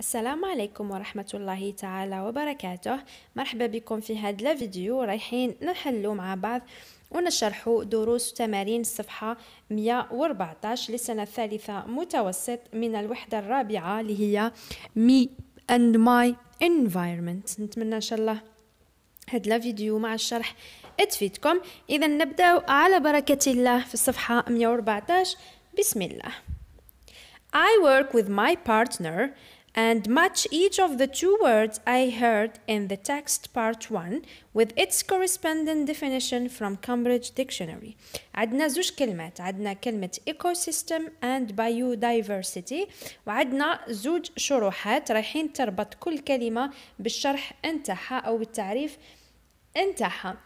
السلام عليكم ورحمة الله تعالى وبركاته. مرحبا بكم في هذا الفيديو. رايحين نحلو مع بعض ونشرحوا دروس وتمارين الصفحة 114 للسنة الثالثة متوسط من الوحدة الرابعة اللي هي Me and My Environment. نتمنى إن شاء الله هذا الفيديو مع الشرح تفيدكم. إذا نبدأ على بركة الله في الصفحة 114 بسم الله. I work with my partner and match each of the two words I heard in the text part 1 with its corresponding definition from Cambridge Dictionary. عندنا زوج كلمات عندنا كلمة ecosystem and biodiversity وعندنا زوج شروحات رايحين تربط كل كلمة بالشرح انتاعها أو بالتعريف انتاعها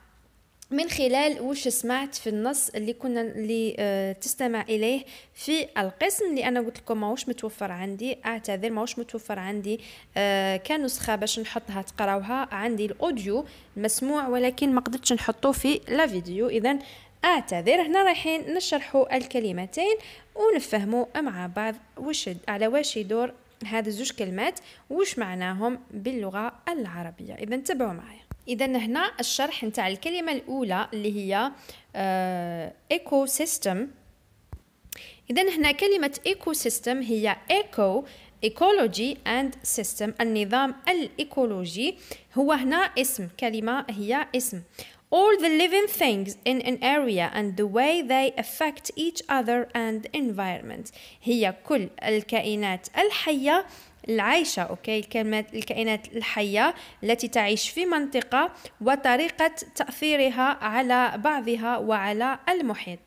من خلال وش سمعت في النص اللي كنا اللي آه تستمع إليه في القسم اللي أنا قلت لكم ماهوش متوفر عندي أعتذر ماهوش متوفر عندي آه كنسخه باش نحطها تقراوها عندي الأوديو مسموع ولكن ما قدرتش نحطه في لا فيديو. اذا أعتذر هنا رايحين نشرحوا الكلمتين ونفهموا مع بعض وش على واش يدور هذه الزوج كلمات وش معناهم باللغة العربية. اذا تبعوا معايا. اذا هنا الشرح نتاع الكلمة الأولى اللي هي ecosystem اذا هنا كلمة ecosystem هي eco ecology and system. النظام الإيكولوجي هو هنا اسم كلمة هي اسم. All the living things in an area and the way they affect each other and environment. هي كل الكائنات الحية العايشة أوكي الكلمات الكائنات الحية التي تعيش في منطقة وطريقة تأثيرها على بعضها وعلى المحيط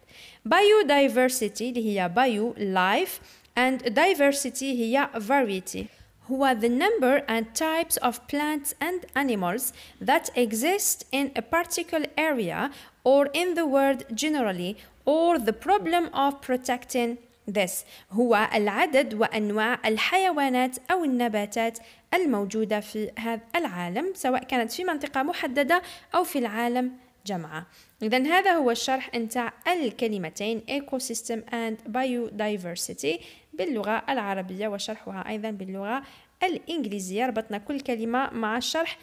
biodiversity اللي هي bio life and diversity هي variety هو the number and types of plants and animals that exist in a particular area or in the world generally or the problem of protecting this هو العدد وأنواع الحيوانات أو النباتات الموجودة في هذا العالم سواء كانت في منطقة محددة أو في العالم جمعة إذا هذا هو الشرح نتاع الكلمتين ecosystem and biodiversity باللغة العربية وشرحها أيضا باللغة الإنجليزية. ربطنا كل كلمة مع الشرح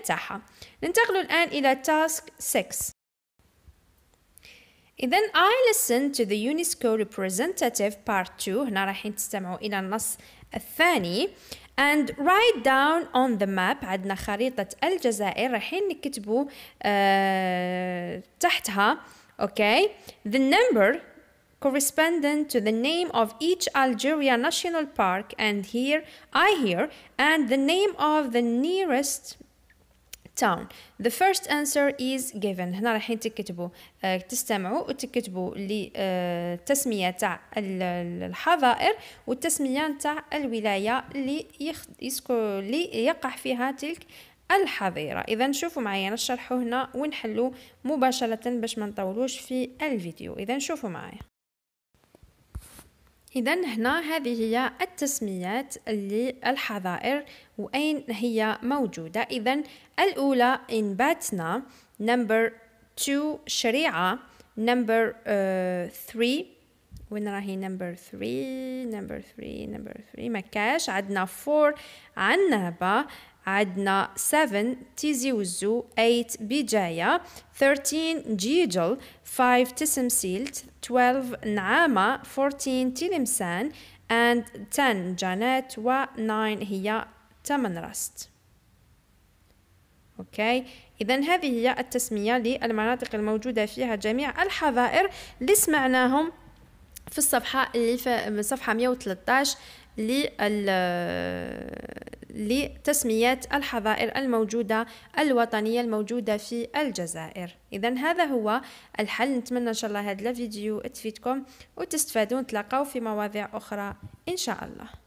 نتاعها. ننتقل الآن إلى task 6 إذا I listen to the UNESCO representative part 2 هنا رايحين تستمعوا إلى النص الثاني and write down on the map عندنا خريطة الجزائر رايحين نكتبوا uh, تحتها okay the number corresponding to the name of each Algeria National Park and here I hear and the name of the nearest town. The first answer is given. هنا رايحين تكتبوا آه تستمعوا وتكتبوا للتسمية آه تاع الحظائر والتسمية تاع الولاية اللي يخ... يسكو اللي يقع فيها تلك الحظيرة. إذا نشوفوا معايا نشرحوا هنا ونحلوا مباشرة باش ما نطولوش في الفيديو. إذا شوفوا معايا إذا هنا هذه هي التسميات للحظائر وأين هي موجودة. إذا الأولى إن باتنا نمبر 2 شريعة number 3 وين راهي number 3 number 3 number 3 مكاش عندنا 4 عنابة عندنا 7 تيزي وزو 8 بجاية 13 جيجل 5 تيسمسيلت 12 نعامة 14 تلمسان and 10 جانت و 9 هي تمنرست أوكي اذا هذه هي التسمية للمناطق الموجودة فيها جميع الحظائر اللي سمعناهم في الصفحة اللي في الصفحة 113 لتسميات الحظائر الموجودة الوطنية الموجودة في الجزائر. إذا هذا هو الحل. نتمنى إن شاء الله هذا الفيديو تفيدكم وتستفادون تلاقوا في مواضيع أخرى إن شاء الله.